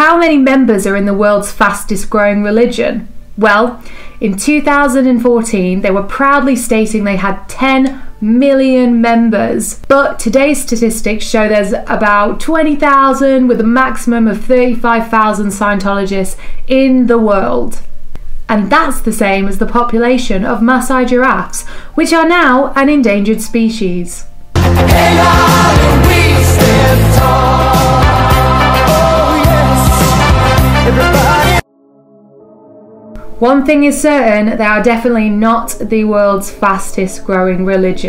how many members are in the world's fastest growing religion? Well, in 2014, they were proudly stating they had 10 million members. But today's statistics show there's about 20,000 with a maximum of 35,000 Scientologists in the world. And that's the same as the population of Maasai giraffes, which are now an endangered species. One thing is certain, they are definitely not the world's fastest growing religion.